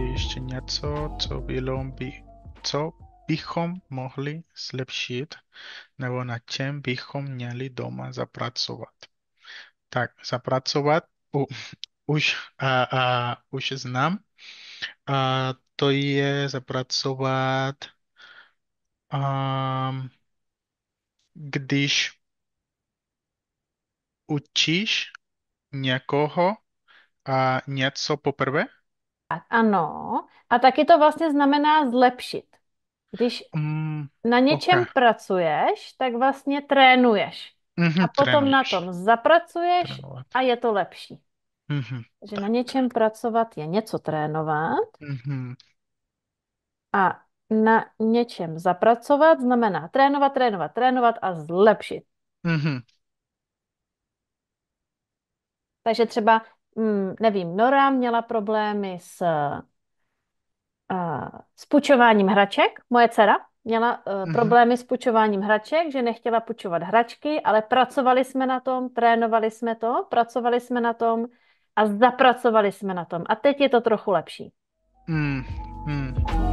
ještě něco, co bylo by, co bychom mohli zlepšit, nebo na čem bychom měli doma zapracovat. Tak, zapracovat, u, už, a, a, už znám, a to je zapracovat, a, když učíš někoho a něco poprvé? Tak ano. A taky to vlastně znamená zlepšit. Když Mm, na něčem ok. pracuješ, tak vlastně trénuješ. Mhm, A potom na trénuješ. tom zapracuješ Trénovat. a je to lepší. Mhm, Takže na něčem pracovat je něco trénovat mhm, a na něčem zapracovat znamená trénovat, trénovat, trénovat a zlepšit. mhm, Takže třeba, mm, nevím, Nora měla problémy s, uh, s půjčováním hraček, moje dcera měla uh, mhm, problémy s půjčováním hraček, že nechtěla půjčovat hračky, ale pracovali jsme na tom, trénovali jsme to, pracovali jsme na tom a zapracovali jsme na tom. A teď je to trochu lepší. mm, mm.